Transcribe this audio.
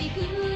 be you.